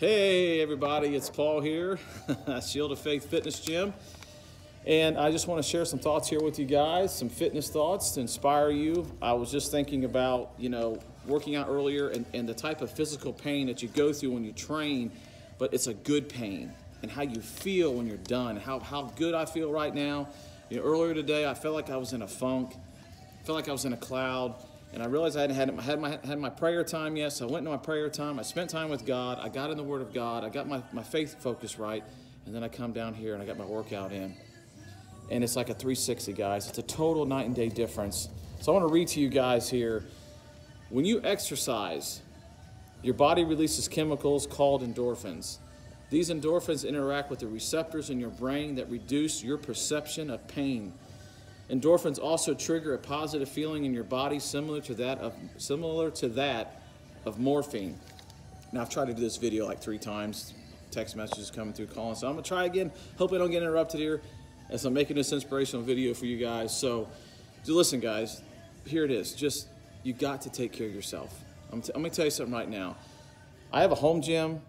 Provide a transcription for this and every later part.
Hey, everybody, it's Paul here, Shield of Faith Fitness Gym. And I just want to share some thoughts here with you guys, some fitness thoughts to inspire you. I was just thinking about, you know, working out earlier and, and the type of physical pain that you go through when you train, but it's a good pain and how you feel when you're done, how, how good I feel right now. You know, earlier today, I felt like I was in a funk, felt like I was in a cloud. And I realized I hadn't had, had, my, had my prayer time yet, so I went into my prayer time. I spent time with God. I got in the Word of God. I got my, my faith focus right. And then I come down here and I got my workout in. And it's like a 360, guys. It's a total night and day difference. So I want to read to you guys here. When you exercise, your body releases chemicals called endorphins. These endorphins interact with the receptors in your brain that reduce your perception of pain. Endorphins also trigger a positive feeling in your body similar to that of similar to that of morphine. Now I've tried to do this video like three times. Text messages coming through calling. So I'm gonna try again. Hope I don't get interrupted here as I'm making this inspirational video for you guys. So, so listen guys, here it is. Just you got to take care of yourself. I'm, tell you something right now. I have a home gym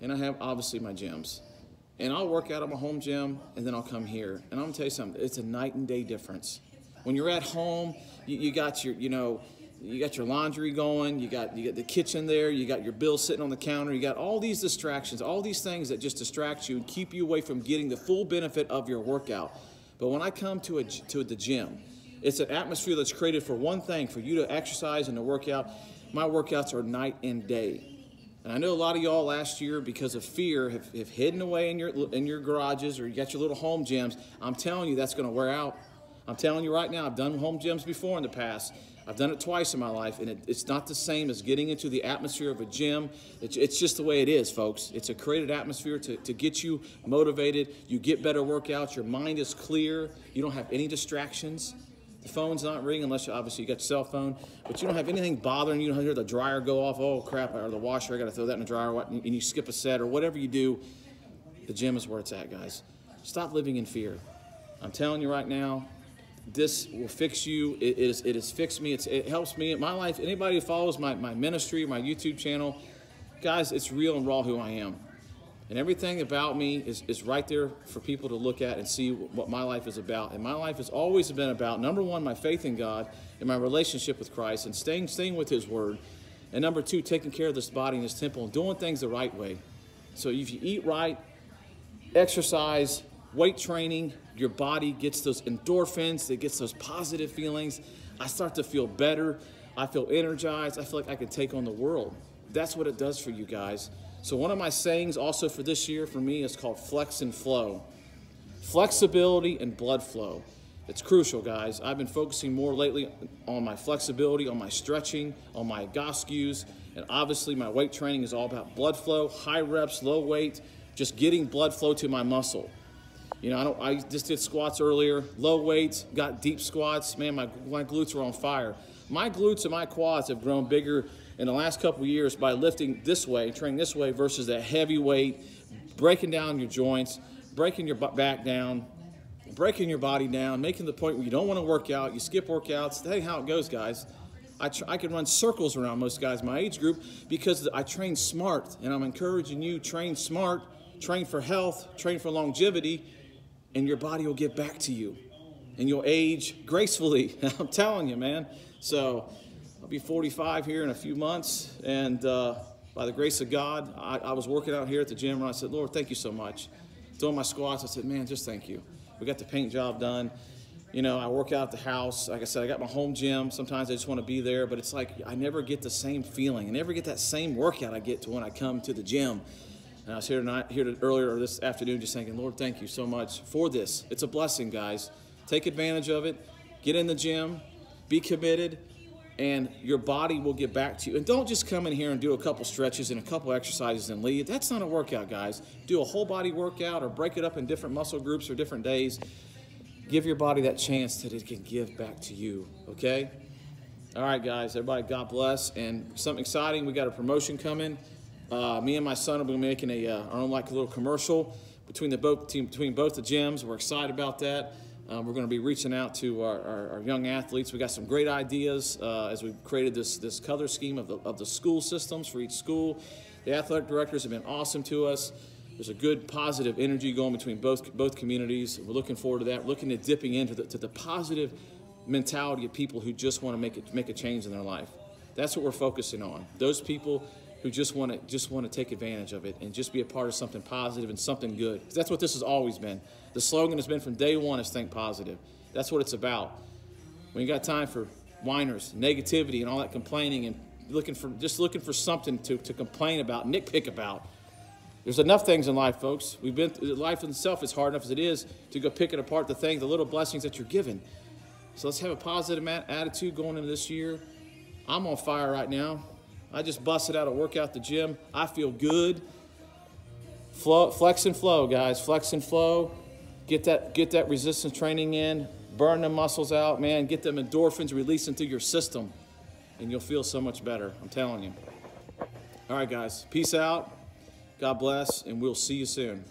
and I have obviously my gyms and I'll work out at my home gym and then I'll come here. And I'm gonna tell you something, it's a night and day difference. When you're at home, you, you got your, you know, you got your laundry going, you got you got the kitchen there, you got your bill sitting on the counter, you got all these distractions, all these things that just distract you and keep you away from getting the full benefit of your workout. But when I come to a to the gym, it's an atmosphere that's created for one thing, for you to exercise and to work out. My workouts are night and day. And I know a lot of y'all last year, because of fear, have, have hidden away in your, in your garages or you got your little home gyms. I'm telling you, that's going to wear out. I'm telling you right now, I've done home gyms before in the past. I've done it twice in my life, and it, it's not the same as getting into the atmosphere of a gym. It's, it's, just the way it is, folks. It's a created atmosphere to, to get you motivated. You get better workouts. Your mind is clear. You don't have any distractions. The phone's not ringing unless you obviously you got your cell phone, but you don't have anything bothering you. You don't hear the dryer go off. Oh crap! Or the washer, I got to throw that in the dryer. And you skip a set or whatever you do. The gym is where it's at, guys. Stop living in fear. I'm telling you right now, this will fix you. It, it, is, it has fixed me. It's, it helps me in my life. Anybody who follows my, my ministry, my YouTube channel, guys, it's real and raw who I am. And everything about me is, is right there for people to look at and see what my life is about. And my life has always been about, number one, my faith in God and my relationship with Christ and staying, staying with His Word. And number two, taking care of this body and this temple and doing things the right way. So if you eat right, exercise, weight training, your body gets those endorphins, it gets those positive feelings. I start to feel better. I feel energized. I feel like I can take on the world. That's what it does for you guys. So one of my sayings also for this year for me is called flex and flow. Flexibility and blood flow. It's crucial, guys. I've been focusing more lately on my flexibility, on my stretching, on my GOSCUs, and obviously my weight training is all about blood flow, high reps, low weight, just getting blood flow to my muscle. You know, I, don't, I just did squats earlier, low weights, got deep squats. Man, my, my glutes are on fire. My glutes and my quads have grown bigger in the last couple years by lifting this way, training this way versus that heavy weight, breaking down your joints, breaking your back down, breaking your body down, making the point where you don't want to work out, you skip workouts. Ain't how it goes, guys. I, I can run circles around most guys my age group because I train smart, and I'm encouraging you train smart, train for health, train for longevity, and your body will get back to you, and you'll age gracefully. I'm telling you, man. So I'll be 45 here in a few months, and uh, by the grace of God, I, I, was working out here at the gym, and I said, Lord, thank you so much. Doing my squats, I said, man, just thank you. We got the paint job done. You know, I work out at the house. Like I said, I got my home gym. Sometimes I just want to be there, but it's like I never get the same feeling. I never get that same workout I get to when I come to the gym. And I was here tonight, here earlier this afternoon, just thinking, Lord, thank you so much for this. It's a blessing, guys. Take advantage of it. Get in the gym. Be committed and your body will get back to you. And don't just come in here and do a couple stretches and a couple exercises and leave. That's not a workout, guys. Do a whole body workout or break it up in different muscle groups or different days. Give your body that chance that it can give back to you, okay? All right, guys, everybody, God bless. And something exciting, we got a promotion coming. Uh, me and my son will be making a, uh, our own like a little commercial between the both team between both the gyms. We're excited about that. Um, we're going to be reaching out to our, our, our, young athletes. We got some great ideas uh, as we've created this, this color scheme of the, of the school systems for each school The athletic directors have been awesome to us. There's a good positive energy going between both both communities. We're looking forward to that. We're looking at dipping into the, to the positive mentality of people who just want to make it, make a change in their life. That's what we're focusing on. Those people who just want to just want to take advantage of it and just be a part of something positive and something good. That's what this has always been. The slogan has been from day one is think positive. That's what it's about. We ain't got time for whiners, negativity, and all that complaining and looking for just looking for something to, to complain about, nitpick about. There's enough things in life, folks. We've been life itself is hard enough as it is to go picking apart the things, the little blessings that you're given. So let's have a positive attitude going into this year. I'm on fire right now. I just busted out a workout the gym. I feel good. Flow, flex and flow, guys. Flex and flow. Get that, get that resistance training in. Burn the muscles out, man. Get them endorphins releasing through your system, and you'll feel so much better. I'm telling you. All right, guys. Peace out. God bless, and we'll see you soon.